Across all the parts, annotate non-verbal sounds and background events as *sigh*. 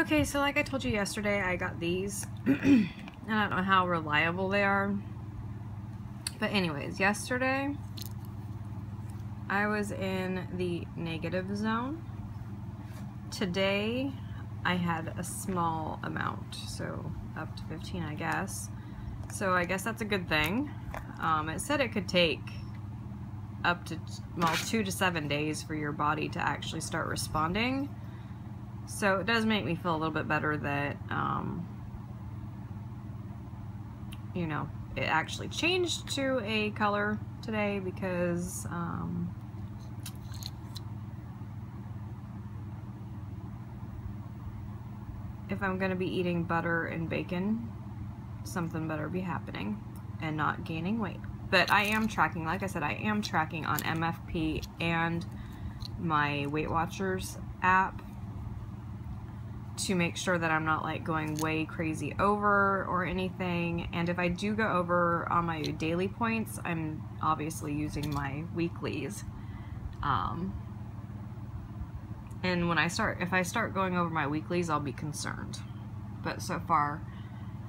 Okay, so like I told you yesterday, I got these. *clears throat* I don't know how reliable they are. But anyways, yesterday I was in the negative zone. Today I had a small amount, so up to 15 I guess. So I guess that's a good thing. Um, it said it could take up to, well, two to seven days for your body to actually start responding. So it does make me feel a little bit better that, um, you know, it actually changed to a color today because, um, if I'm going to be eating butter and bacon, something better be happening and not gaining weight. But I am tracking, like I said, I am tracking on MFP and my Weight Watchers app to make sure that I'm not like going way crazy over or anything. And if I do go over on my daily points, I'm obviously using my weeklies. Um, and when I start, if I start going over my weeklies, I'll be concerned. But so far,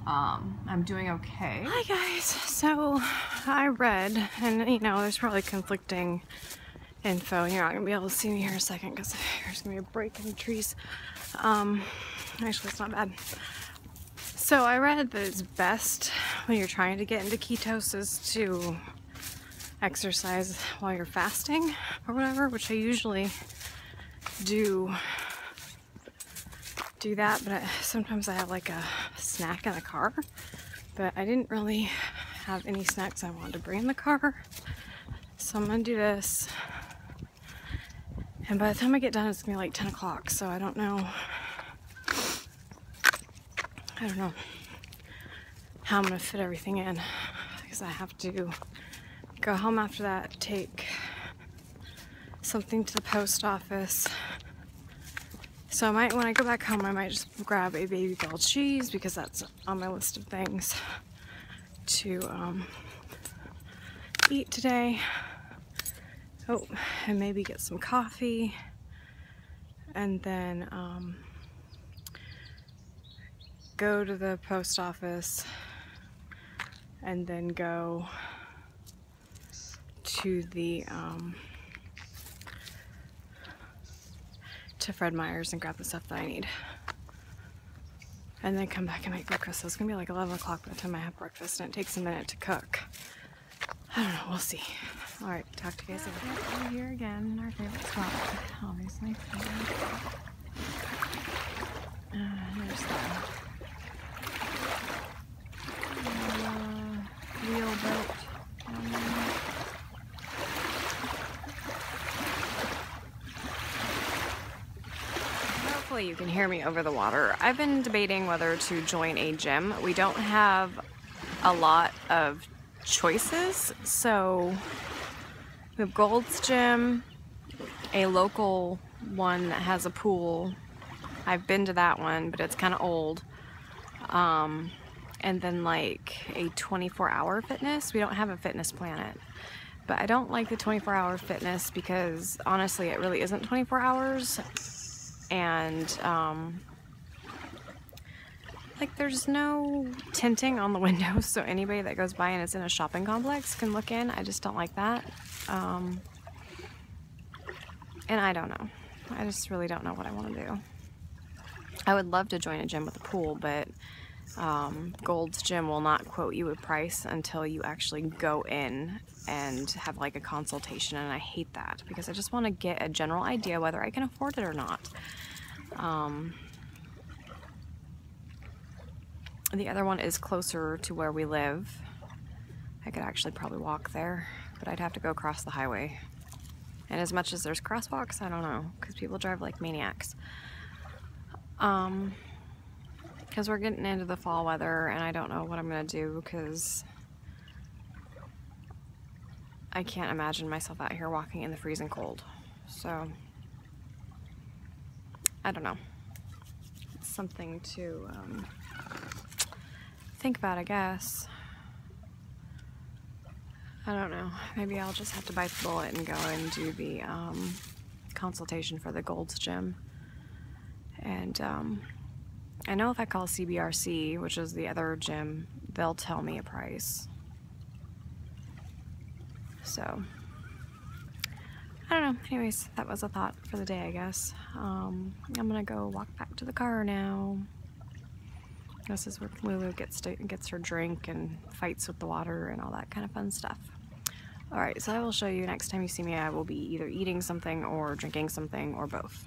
um, I'm doing okay. Hi guys. So I read, and you know, there's probably conflicting info. You're not gonna be able to see me here a second because there's gonna be a break in the trees. Um, actually, it's not bad. So I read that it's best when you're trying to get into ketosis to exercise while you're fasting or whatever, which I usually do do that, but I, sometimes I have like a snack in the car. But I didn't really have any snacks I wanted to bring in the car. So I'm gonna do this. And by the time I get done, it's gonna be like 10 o'clock. So I don't know. I don't know how I'm gonna fit everything in because I have to go home after that, take something to the post office. So I might, when I go back home, I might just grab a Babybel cheese because that's on my list of things to um, eat today. Oh, and maybe get some coffee. And then um, go to the post office and then go to the um, to Fred Meyer's and grab the stuff that I need. And then come back and make breakfast. So it's gonna be like 11 o'clock by the time I have breakfast and it takes a minute to cook. I don't know, we'll see. Talk to you guys. We're here again in our favorite spot, obviously. Uh, here's the uh, wheel boat. Hopefully you can hear me over the water. I've been debating whether to join a gym. We don't have a lot of choices, so we have Gold's Gym, a local one that has a pool. I've been to that one, but it's kind of old. Um, and then like a 24 hour fitness. We don't have a fitness planet. But I don't like the 24 hour fitness because honestly it really isn't 24 hours and um, like there's no tinting on the *laughs* windows so anybody that goes by and is in a shopping complex can look in I just don't like that um, and I don't know I just really don't know what I want to do I would love to join a gym with a pool but um, Gold's Gym will not quote you a price until you actually go in and have like a consultation and I hate that because I just want to get a general idea whether I can afford it or not. Um, the other one is closer to where we live. I could actually probably walk there, but I'd have to go across the highway. And as much as there's crosswalks, I don't know, because people drive like maniacs. Um, because we're getting into the fall weather and I don't know what I'm going to do because I can't imagine myself out here walking in the freezing cold. So, I don't know. It's something to um, think about, I guess. I don't know. Maybe I'll just have to bite the bullet and go and do the um, consultation for the Gold's Gym. And um, I know if I call CBRC, which is the other gym, they'll tell me a price. So, I don't know. Anyways, that was a thought for the day, I guess. Um, I'm gonna go walk back to the car now. This is where Lulu gets to, gets her drink and fights with the water and all that kind of fun stuff. Alright, so I will show you next time you see me I will be either eating something or drinking something or both.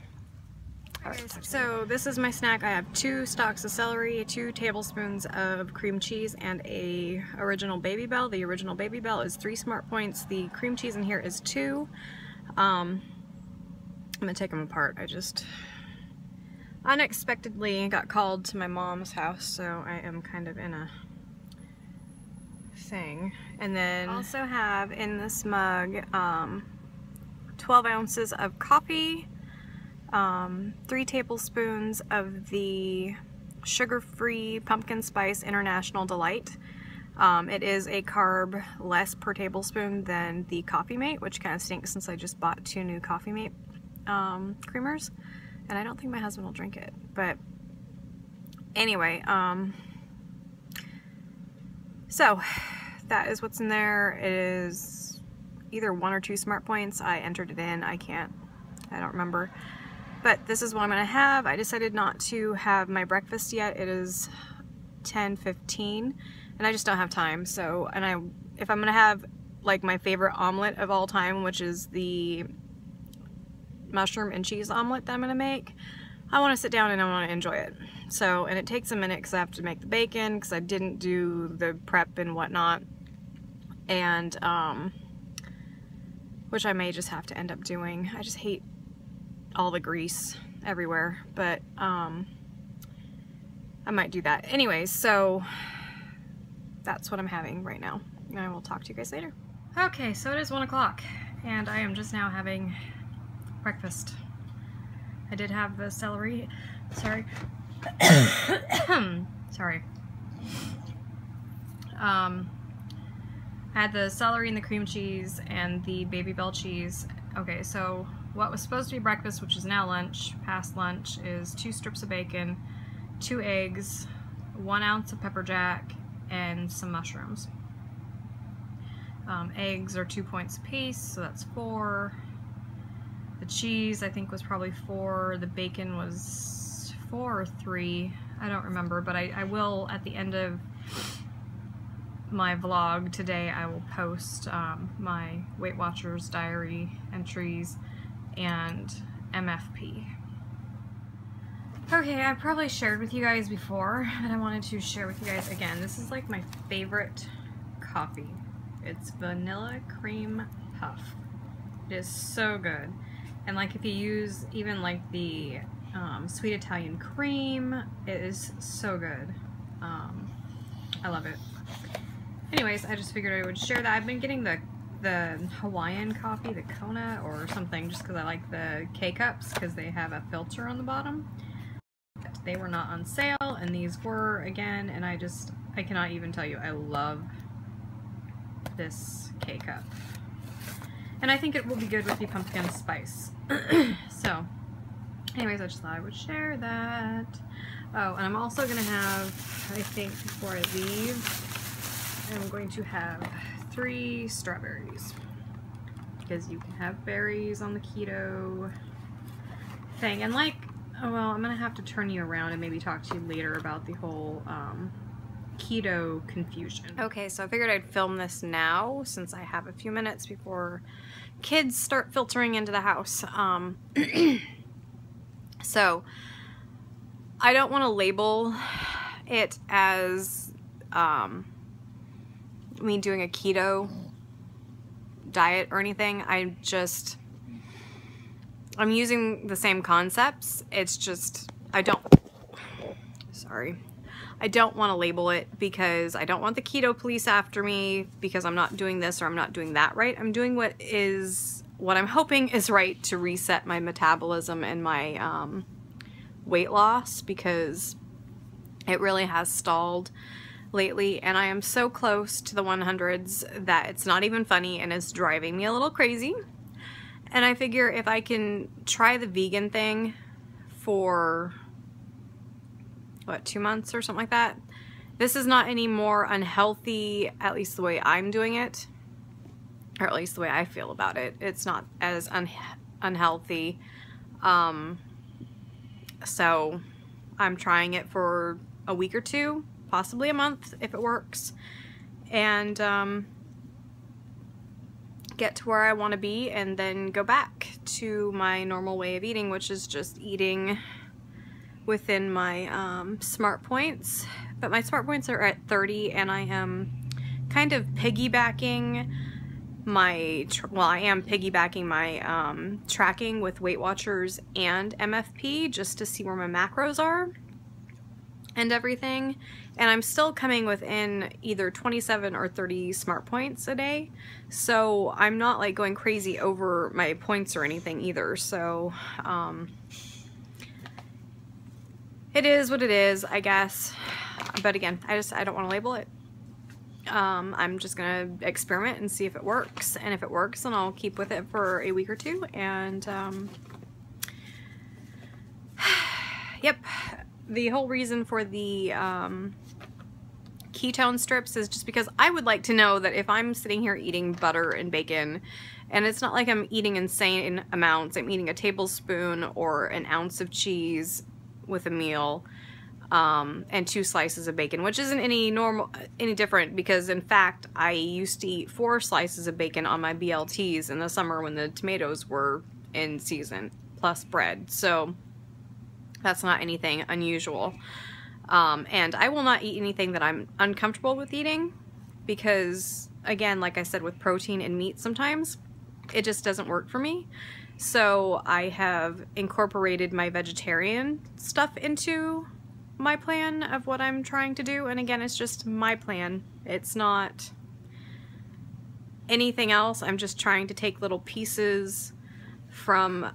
Alright, so this is my snack. I have two stalks of celery, two tablespoons of cream cheese, and a original Babybel. The original Babybel is three smart points. The cream cheese in here is two. Um, I'm gonna take them apart. I just unexpectedly got called to my mom's house, so I am kind of in a thing. And then I also have in this mug um, 12 ounces of coffee, um, three tablespoons of the sugar-free pumpkin spice international delight. Um, it is a carb less per tablespoon than the Coffee Mate, which kind of stinks since I just bought two new Coffee Mate um, creamers and I don't think my husband will drink it. But anyway, um, so that is what's in there. It is either one or two smart points. I entered it in. I can't, I don't remember. But this is what I'm going to have. I decided not to have my breakfast yet. It is 10:15 and I just don't have time. So, and I if I'm going to have like my favorite omelet of all time, which is the mushroom and cheese omelet that I'm gonna make, I wanna sit down and I wanna enjoy it. So, and it takes a minute because I have to make the bacon because I didn't do the prep and whatnot. And, um, which I may just have to end up doing. I just hate all the grease everywhere, but, um, I might do that. Anyways, so that's what I'm having right now. And I will talk to you guys later. Okay, so it is one o'clock and I am just now having breakfast. I did have the celery, sorry, *coughs* sorry. Um, I had the celery and the cream cheese and the Babybel cheese. Okay, so what was supposed to be breakfast, which is now lunch, past lunch, is two strips of bacon, two eggs, one ounce of pepper jack, and some mushrooms. Um, eggs are two points a piece, so that's four. The cheese, I think, was probably four. The bacon was four or three. I don't remember, but I, I will, at the end of my vlog today, I will post um, my Weight Watchers diary entries and MFP. Okay, I probably shared with you guys before, but I wanted to share with you guys again. This is like my favorite coffee. It's vanilla cream puff. It is so good. And like if you use even like the um, sweet Italian cream, it is so good. Um, I love it. Anyways, I just figured I would share that. I've been getting the the Hawaiian coffee, the Kona or something, just because I like the K-Cups because they have a filter on the bottom. They were not on sale, and these were again, and I just, I cannot even tell you, I love this K-Cup. And I think it will be good with the pumpkin spice. *clears throat* so, anyways, I just thought I would share that. Oh, and I'm also going to have, I think before I leave, I'm going to have three strawberries. Because you can have berries on the keto thing. And like, oh well, I'm going to have to turn you around and maybe talk to you later about the whole um, keto confusion. Okay, so I figured I'd film this now since I have a few minutes before kids start filtering into the house. Um, *clears throat* so I don't want to label it as um, me doing a keto diet or anything. I'm just I'm using the same concepts. It's just I don't sorry. I don't want to label it because I don't want the keto police after me because I'm not doing this or I'm not doing that right. I'm doing what is what I'm hoping is right to reset my metabolism and my um, weight loss because it really has stalled lately and I am so close to the 100s that it's not even funny and it's driving me a little crazy. And I figure if I can try the vegan thing for what, two months or something like that. This is not any more unhealthy, at least the way I'm doing it, or at least the way I feel about it. It's not as un unhealthy. Um, so I'm trying it for a week or two, possibly a month if it works, and um, get to where I want to be and then go back to my normal way of eating, which is just eating within my um, smart points but my smart points are at 30 and I am kind of piggybacking my, well I am piggybacking my um, tracking with Weight Watchers and MFP just to see where my macros are and everything. And I'm still coming within either 27 or 30 smart points a day. So I'm not like going crazy over my points or anything either. So um, it is what it is I guess but again, I just, I don't want to label it. Um, I'm just going to experiment and see if it works. And if it works, then I'll keep with it for a week or two. And, um, *sighs* yep, the whole reason for the, um, ketone strips is just because I would like to know that if I'm sitting here eating butter and bacon, and it's not like I'm eating insane amounts, I'm eating a tablespoon or an ounce of cheese with a meal, um, and two slices of bacon, which isn't any normal, any different because in fact I used to eat four slices of bacon on my BLTs in the summer when the tomatoes were in season, plus bread. So that's not anything unusual. Um, and I will not eat anything that I'm uncomfortable with eating because, again, like I said, with protein and meat sometimes, it just doesn't work for me. So I have incorporated my vegetarian stuff into my plan of what I'm trying to do. And again, it's just my plan. It's not anything else. I'm just trying to take little pieces from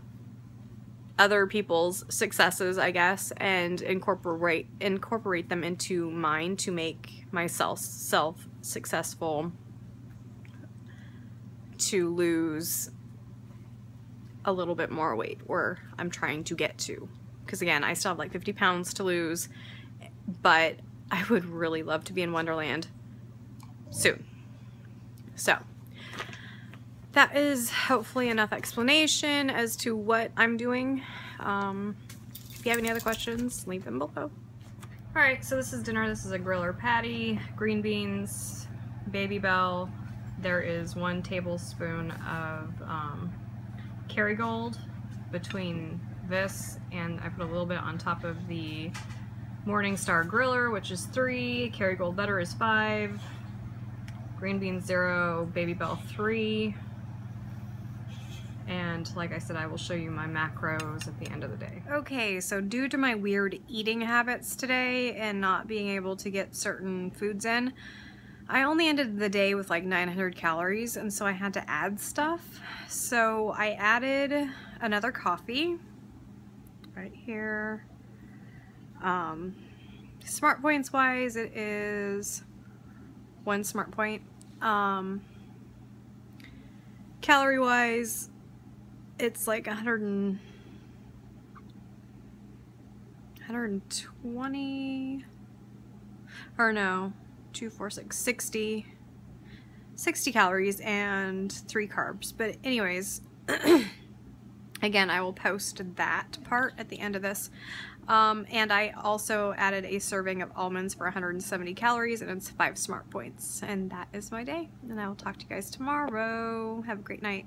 other people's successes, I guess, and incorporate incorporate them into mine to make myself self successful to lose a little bit more weight where I'm trying to get to because again, I still have like 50 pounds to lose, but I would really love to be in Onederland soon. So that is hopefully enough explanation as to what I'm doing. Um, if you have any other questions, leave them below. Alright, so this is dinner. This is a griller patty, green beans, Babybel. There is one tablespoon of um, Kerrygold between this and I put a little bit on top of the Morningstar Griller, which is three, Kerrygold Butter is five, Green Beans zero, Babybel three, and like I said, I will show you my macros at the end of the day. Okay, so due to my weird eating habits today and not being able to get certain foods in, I only ended the day with like 900 calories and so I had to add stuff. So I added another coffee right here. Um, smart points wise, it is one smart point. Um, calorie wise, it's like 100 and 120 or no 246 60 60 calories and three carbs but anyways *clears throat* Again, I will post that part at the end of this. Um, and I also added a serving of almonds for 170 calories and it's five smart points. And that is my day. And I will talk to you guys tomorrow. Have a great night.